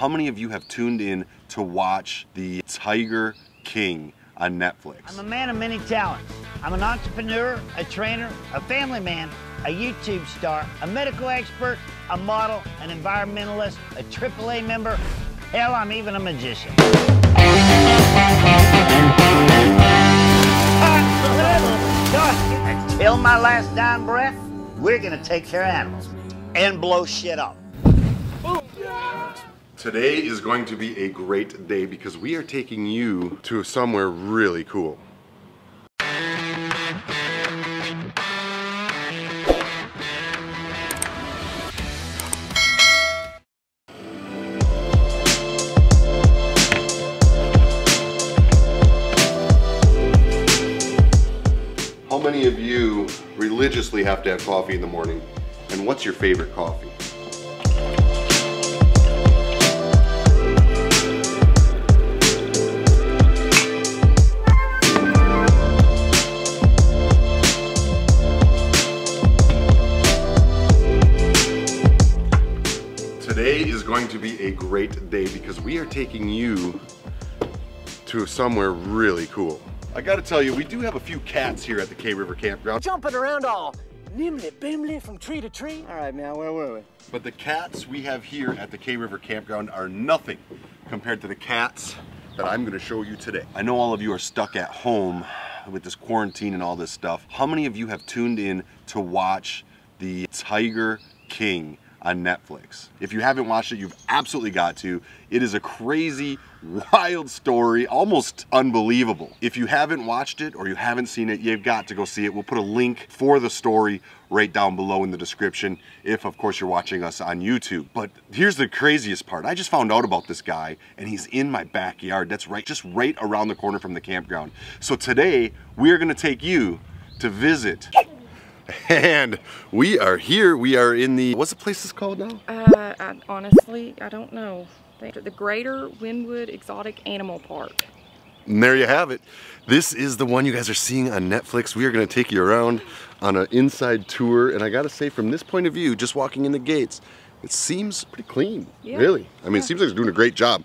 How many of you have tuned in to watch The Tiger King on Netflix? I'm a man of many talents. I'm an entrepreneur, a trainer, a family man, a YouTube star, a medical expert, a model, an environmentalist, a AAA member. Hell, I'm even a magician. Until my last dying breath, we're gonna take care of animals and blow shit up. Today is going to be a great day because we are taking you to somewhere really cool. How many of you religiously have to have coffee in the morning? And what's your favorite coffee? Great day because we are taking you to somewhere really cool. I gotta tell you, we do have a few cats here at the K River Campground, Jumping around all nimbly bimly from tree to tree. All right, now, where were we? but the cats we have here at the K River Campground are nothing compared to the cats that I'm gonna show you today. I know all of you are stuck at home with this quarantine and all this stuff. How many of you have tuned in to watch the Tiger King on Netflix. If you haven't watched it, you've absolutely got to. It is a crazy, wild story, almost unbelievable. If you haven't watched it or you haven't seen it, you've got to go see it. We'll put a link for the story right down below in the description if of course you're watching us on YouTube. But here's the craziest part. I just found out about this guy and he's in my backyard. That's right, just right around the corner from the campground. So today we are gonna take you to visit and we are here. We are in the, what's the place is called now? Uh, I, honestly, I don't know. The, the Greater Wynnewood Exotic Animal Park. And there you have it. This is the one you guys are seeing on Netflix. We are going to take you around on an inside tour. And I got to say, from this point of view, just walking in the gates, it seems pretty clean. Yeah. Really. I mean, Yeah. it seems like it's doing a great job.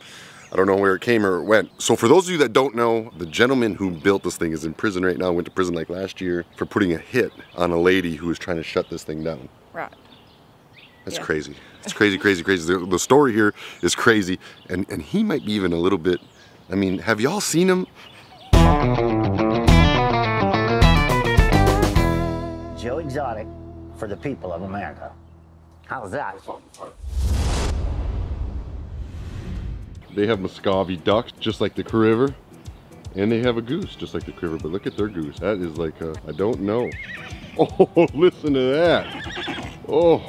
I don't know where it came or it went. So for those of you that don't know, the gentleman who built this thing is in prison right now. Went to prison like last year for putting a hit on a lady who was trying to shut this thing down. Right. That's Yeah. crazy. It's crazy, crazy, crazy. The, the story here is crazy, and and he might be even a little bit. I mean, have y'all seen him? Joe Exotic for the people of America. How's that? They have Muscovy ducks, just like the Koo River, and they have a goose, just like the Koo River. But look at their goose. That is like a, I don't know. Oh, listen to that. Oh,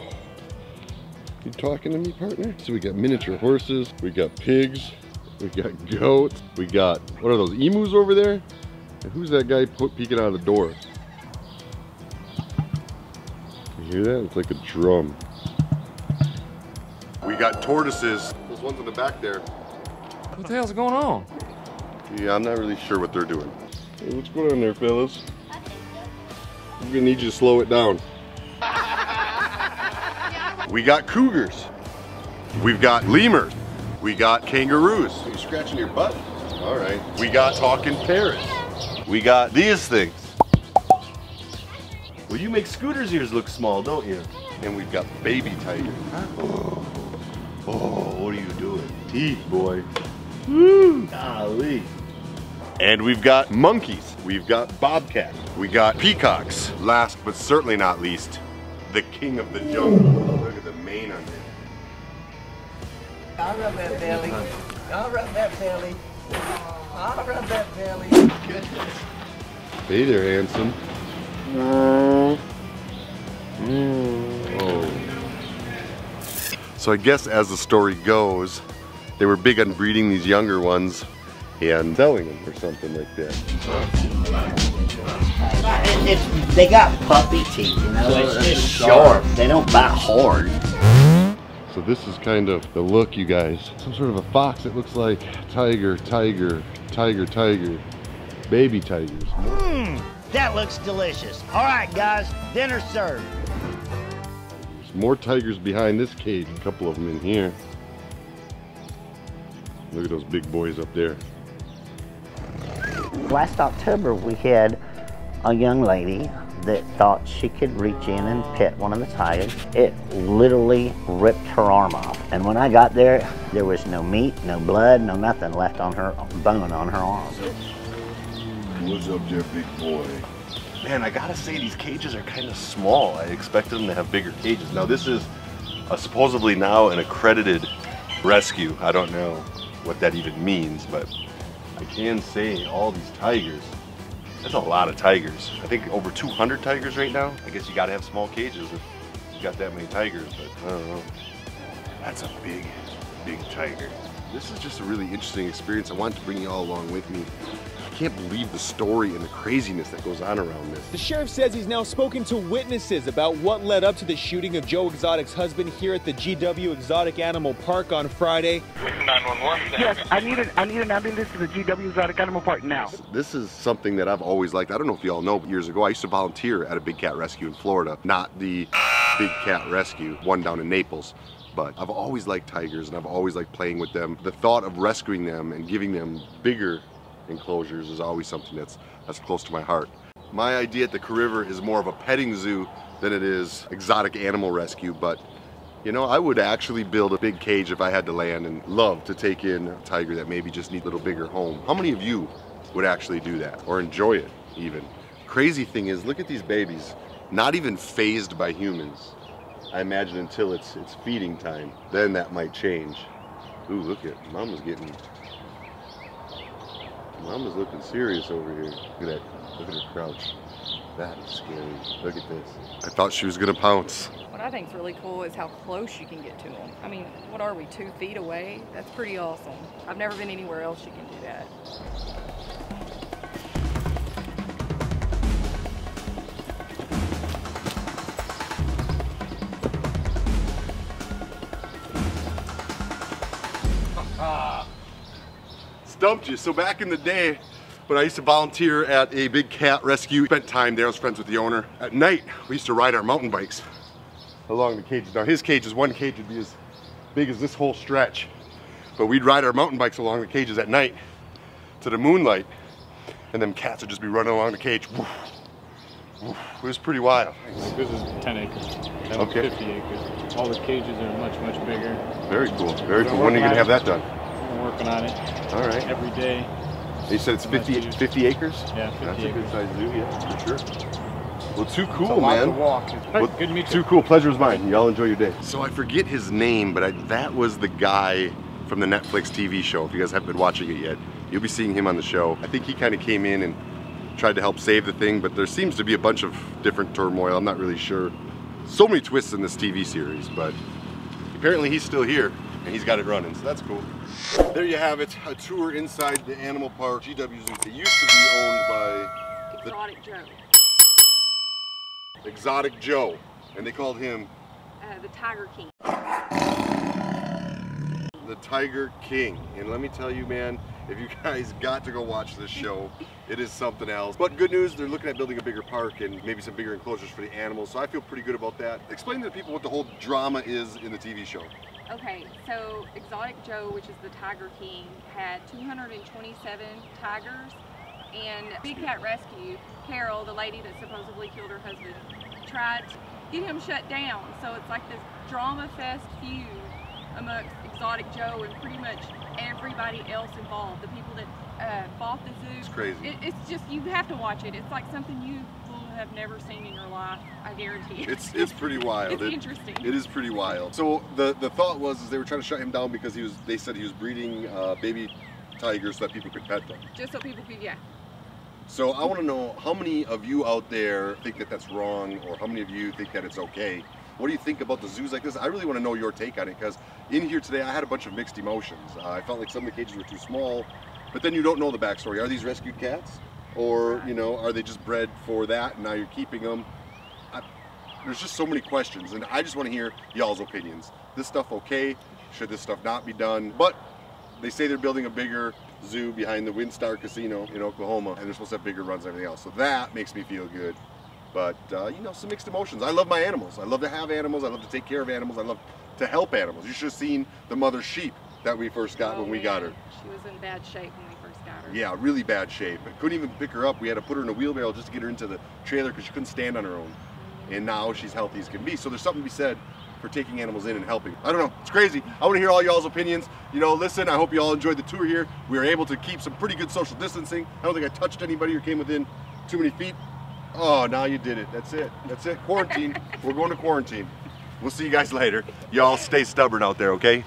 you talking to me, partner? So we got miniature horses, we got pigs, we got goats, we got what are those emus over there? And who's that guy peeking out of the door? You hear that? It's like a drum. We got tortoises. Those ones in the back there. What the hell's going on? Yeah, I'm not really sure what they're doing. Hey, what's going on there, fellas? I'm gonna need you to slow it down. we got cougars. We've got lemurs. We got kangaroos. Are you scratching your butt? All right. We got talking parrots. We got these things. Well, you make Scooter's ears look small, don't you? And we've got baby tigers. Oh, what are you doing? Teeth, boy. Woo! Golly. And we've got monkeys. We've got bobcats. We got peacocks. Last but certainly not least, the king of the jungle. Look at the mane on there. I'll rub that belly. I'll rub that belly. I'll rub that belly. Goodness. Hey there, handsome. Mm. Oh. So I guess as the story goes, they were big on breeding these younger ones and selling them or something like that. It- it's- they got puppy teeth, you know. It's just short. They don't bite hard. So this is kind of the look, you guys. Some sort of a fox. It looks like tiger, tiger, tiger, tiger, baby tigers. Mmm, that looks delicious. All right, guys, dinner served. There's more tigers behind this cage. A couple of them in here. Look at those big boys up there. Last October, we had a young lady that thought she could reach in and pet one of the tigers. It literally ripped her arm off. And when I got there, there was no meat, no blood, no nothing left on her bone on her arm. What's up there, big boy? Man, I gotta say these cages are kind of small. I expected them to have bigger cages. Now this is a supposedly now an accredited rescue. I don't know what that even means, but I can say all these tigers. That's a lot of tigers. I think over 200 tigers right now. I guess you gotta have small cages if you got that many tigers, but I don't know. That's a big, big tiger. This is just a really interesting experience. I wanted to bring you all along with me. I can't believe the story and the craziness that goes on around this. The sheriff says he's now spoken to witnesses about what led up to the shooting of Joe Exotic's husband here at the GW Exotic Animal Park on Friday. 911. Yes, I need an I need an ambulance to the GW Exotic Animal Park now. This is something that I've always liked. I don't know if you all know, but years ago I used to volunteer at a big cat rescue in Florida, not the big cat rescue, one down in Naples. But I've always liked tigers and I've always liked playing with them. The thought of rescuing them and giving them bigger enclosures is always something that's that's close to my heart. My idea at the Key River is more of a petting zoo than it is exotic animal rescue, but you know, I would actually build a big cage if I had to land and love to take in a tiger that maybe just needs a little bigger home. How many of you would actually do that or enjoy it even? Crazy thing is, look at these babies, not even phased by humans. I imagine until it's it's feeding time, then that might change. Ooh, look at Mama's getting. Mama's looking serious over here. Look at that. Look at her crouch. That is scary. Look at this. I thought she was gonna pounce. What I think is really cool is how close you can get to them. I mean, what are we, two feet away? That's pretty awesome. I've never been anywhere else you can do that. Stumped you. So back in the day, when I used to volunteer at a big cat rescue, spent time there, I was friends with the owner. At night, we used to ride our mountain bikes along the cages. Now his cages, one cage would be as big as this whole stretch. But we'd ride our mountain bikes along the cages at night to the moonlight, and them cats would just be running along the cage. Woof, woof. It was pretty wild. This is 10 acres. That was Okay. 50 acres. All the cages are much, much bigger. Very cool. Very cool. When are you gonna have that done? We're working on it All right. every day. You said it's 50, 50 acres? Yeah, 50 That's a good acres. size zoo, yeah, for sure. Well, too cool, man. walk. Well, Good to meet you. Too cool. Pleasure Pleasure's mine. Y'all enjoy your day. So I forget his name, but I, that was the guy from the Netflix TV show. If you guys haven't been watching it yet, you'll be seeing him on the show. I think he kind of came in and tried to help save the thing, but there seems to be a bunch of different turmoil. I'm not really sure. So many twists in this TV series, but apparently he's still here and he's got it running, so that's cool. There you have it, a tour inside the animal park, GW Zoo. It used to be owned by the Exotic Joe, Exotic Joe, and they called him uh, the Tiger King. the Tiger King. And let me tell you, man, if you guys got to go watch this show, it is something else. But good news, they're looking at building a bigger park and maybe some bigger enclosures for the animals. So I feel pretty good about that. Explain to the people what the whole drama is in the TV show. Okay, so Exotic Joe, which is the Tiger King, had 227 tigers, and Big Cat Rescue, Carole, the lady that supposedly killed her husband, tried to get him shut down. So it's like this drama fest feud amongst Exotic Joe and pretty much everybody else involved. The people that uh, bought the zoo. It's crazy. It, it's just you have to watch it. It's like something you have never seen in your life. I guarantee. you. It's it's pretty wild. It's It- interesting. It is pretty wild. So the the thought was is they were trying to shut him down because he was they said he was breeding uh, baby tigers so that people could pet them. Just so people could, yeah. So I want to know how many of you out there think that that's wrong, or how many of you think that it's okay. What do you think about the zoos like this? I really want to know your take on it because in here today I had a bunch of mixed emotions. Uh, I felt like some of the cages were too small, but then you don't know the backstory. Are these rescued cats, or you know, are they just bred for that and now you're keeping them? I, there's just so many questions, and I just want to hear y'all's opinions. This stuff okay? Should this stuff not be done? But they say they're building a bigger zoo behind the WinStar Casino in Oklahoma, and they're supposed to have bigger runs and everything else. So that makes me feel good. But uh, you know, some mixed emotions. I love my animals. I love to have animals. I love to take care of animals. I love to help animals. You should have seen the mother sheep that we first got Oh, when we got her. She was in bad shape Yeah, really bad shape. I couldn't even pick her up. We had to put her in a wheelbarrow just to get her into the trailer because she couldn't stand on her own. And now she's healthy as can be. So there's something to be said for taking animals in and helping. I don't know, it's crazy. I want to hear all y'all's opinions. You know, listen, I hope you all enjoyed the tour here. We were able to keep some pretty good social distancing. I don't think I touched anybody or came within too many feet. Oh, now you did it. That's it. That's it. Quarantine. we're going to quarantine. We'll see you guys later. Y'all stay stubborn out there, okay?